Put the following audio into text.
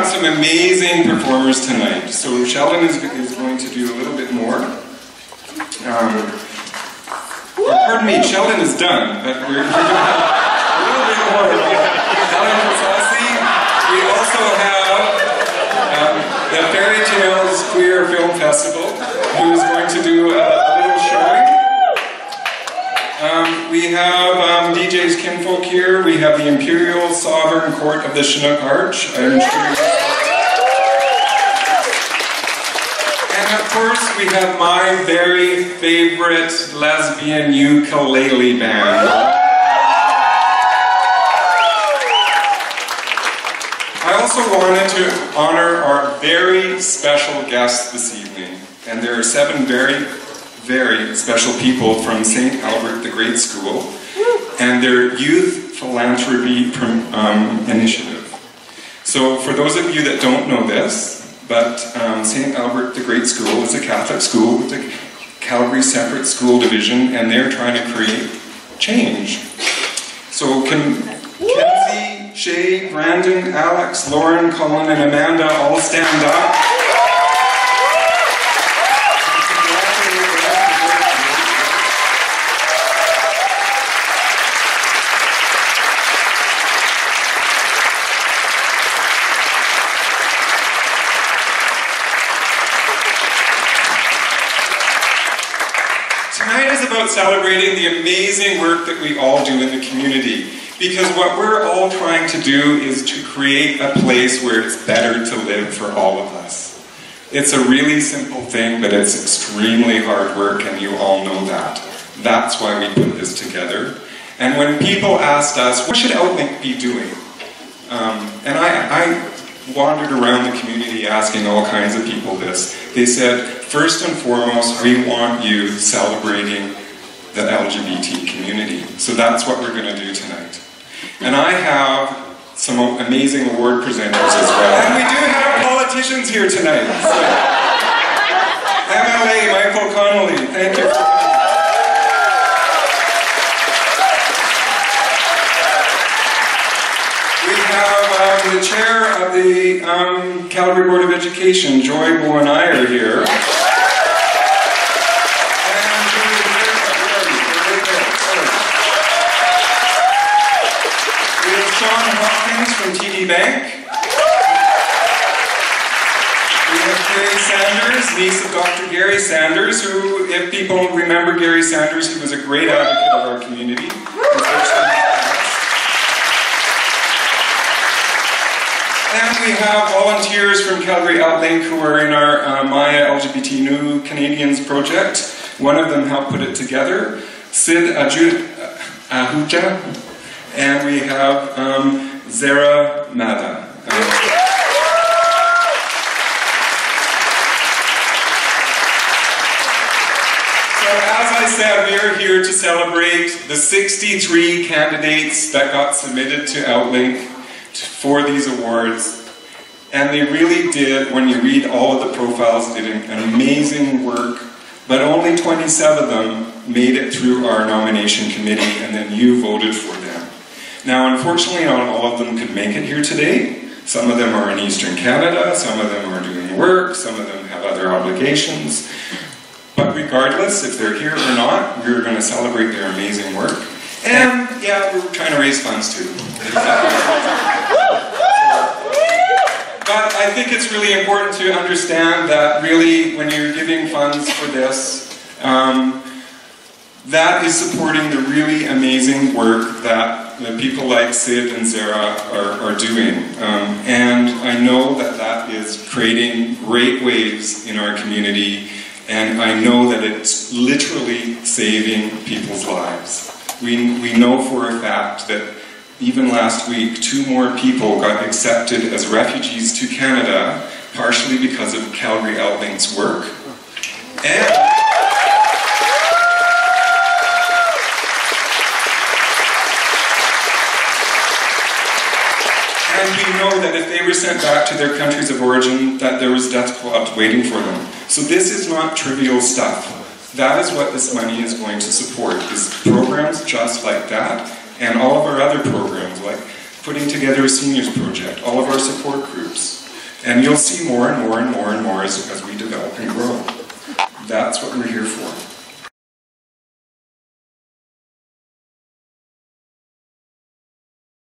have some amazing performers tonight. So Sheldon is, is going to do a little bit more. Um, pardon me, Sheldon is done, but we're, we're going to have a little bit more. Helen Kasasi. We also have um, the Fairy Tales Queer Film Festival, who is going to do a, a little showing. Um, we have um, DJ's Kinfolk here. We have the Imperial Sovereign Court of the Chinook Arch. I'm sure And of course, we have my very favorite lesbian ukulele band. I also wanted to honor our very special guests this evening. And there are seven very very special people from St. Albert the Great School and their Youth Philanthropy um, Initiative. So for those of you that don't know this, but um, St. Albert the Great School is a Catholic school with the Calgary Separate School Division and they're trying to create change. So can Kenzie, Shay, Brandon, Alex, Lauren, Colin, and Amanda all stand up? Celebrating the amazing work that we all do in the community. Because what we're all trying to do is to create a place where it's better to live for all of us. It's a really simple thing, but it's extremely hard work, and you all know that. That's why we put this together. And when people asked us, what should Outlink be doing? Um, and I, I wandered around the community asking all kinds of people this. They said, first and foremost, we want you celebrating the LGBT community. So that's what we're going to do tonight. And I have some amazing award presenters as well. And we do have politicians here tonight. So. MLA Michael Connolly, thank you for coming. We have um, the chair of the um, Calgary Board of Education, Joy Bowen-Eyre here. We have Sean Hopkins from TD Bank. We have Gary Sanders, niece of Dr. Gary Sanders, who, if people remember Gary Sanders, he was a great advocate of our community. And we have volunteers from Calgary Outlink who are in our uh, Maya LGBT New Canadians project. One of them helped put it together, Sid Ahuja, and we have um, Zara Mada. So as I said, we are here to celebrate the 63 candidates that got submitted to Outlink for these awards. And they really did, when you read all of the profiles, did an amazing work, but only 27 of them made it through our nomination committee, and then you voted for them. Now, unfortunately, not all of them could make it here today. Some of them are in Eastern Canada, some of them are doing work, some of them have other obligations. But regardless, if they're here or not, we're going to celebrate their amazing work. And yeah, we're trying to raise funds too. but I think it's really important to understand that really when you're giving funds for this, um, that is supporting the really amazing work that that people like Sid and Zara are, are doing. Um, and I know that that is creating great waves in our community, and I know that it's literally saving people's lives. We, we know for a fact that even last week, two more people got accepted as refugees to Canada, partially because of Calgary Outlink's work. And we know that if they were sent back to their countries of origin, that there was death squads waiting for them. So this is not trivial stuff. That is what this money is going to support, is programs just like that, and all of our other programs, like putting together a seniors project, all of our support groups. And you'll see more and more and more and more as,